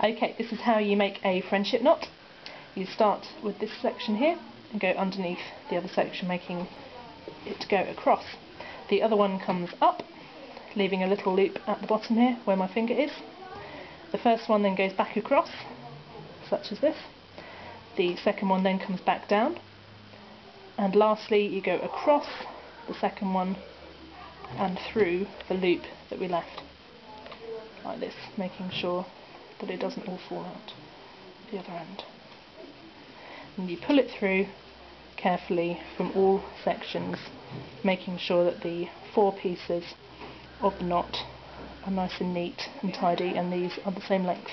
Okay, this is how you make a friendship knot. You start with this section here and go underneath the other section making it go across. The other one comes up, leaving a little loop at the bottom here where my finger is. The first one then goes back across, such as this. The second one then comes back down. And lastly you go across the second one and through the loop that we left. Like this, making sure that it doesn't all fall out the other end. And you pull it through carefully from all sections, making sure that the four pieces of the knot are nice and neat and tidy and these are the same length.